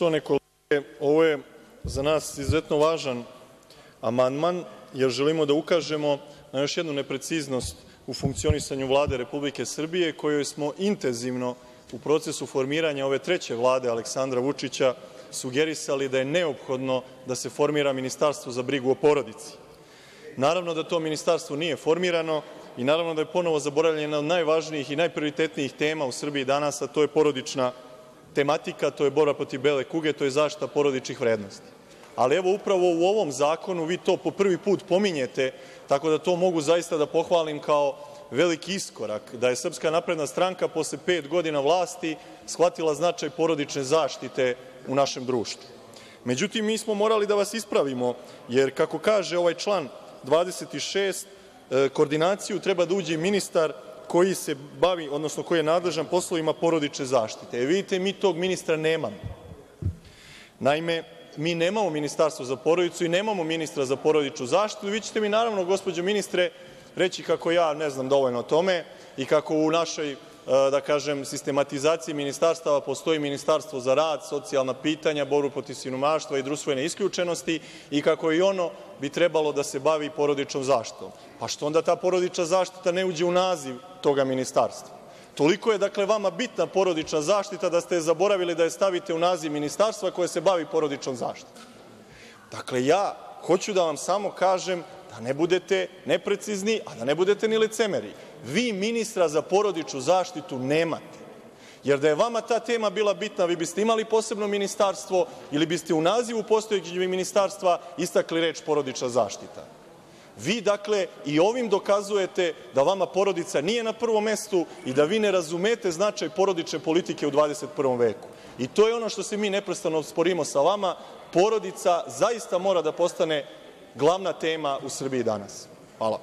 Poštovane kolege, ovo je za nas izuzetno važan amandman, jer želimo da ukažemo na još jednu nepreciznost u funkcionisanju Vlade Republike Srbije, kojoj smo intenzivno u procesu formiranja ove treće Vlade Aleksandra Vučića sugerisali da je neophodno da se formira ministarstvo za brigu o porodici. Naravno da to ministarstvo nije formirano i naravno da je ponovo zaboravljena od najvažnijih i najprioritetnijih tema u Srbiji danas, a to je porodična tematika, to je borba protiv bele kuge, to je zaštita porodičnih vrednosti. Ali evo upravo u ovom zakonu vi to po prvi put pominjete, tako da to mogu zaista da pohvalim kao veliki iskorak, da je Srpska napredna stranka posle pet godina vlasti shvatila značaj porodične zaštite u našem društvu. Međutim, mi smo morali da vas ispravimo, jer kako kaže ovaj član 26, e, koordinaciju treba da uđe ministar koji se bavi, odnosno koji je nadležan poslovima porodične zaštite. E, vidite, mi tog ministra nemamo. Naime, mi nemamo ministarstvo za porodicu i nemamo ministra za porodičnu zaštitu. Vi ćete mi, naravno, gospođo ministre, reći kako ja ne znam dovoljno o tome i kako u našoj da kažem, sistematizaciji ministarstava postoji Ministarstvo za rad, socijalna pitanja, borbu protiv siromaštva i društvene isključenosti i kako i ono bi trebalo da se bavi porodičnom zaštitom. Pa što onda ta porodična zaštita ne uđe u naziv toga ministarstva? Toliko je, dakle, vama bitna porodična zaštita da ste zaboravili da je stavite u naziv ministarstva koje se bavi porodičnom zaštitom. Dakle, ja hoću da vam samo kažem da ne budete neprecizni, a da ne budete ni licemeri. Vi ministra za porodičnu zaštitu nemate. Jer da je vama ta tema bila bitna, vi biste imali posebno ministarstvo ili biste u nazivu postojećeg ministarstva istakli reč porodična zaštita. Vi, dakle, i ovim dokazujete da vama porodica nije na prvom mestu i da vi ne razumete značaj porodične politike u 21. veku. I to je ono što se mi neprestano sporimo sa vama. Porodica zaista mora da postane glavna tema u Srbiji danas. Hvala.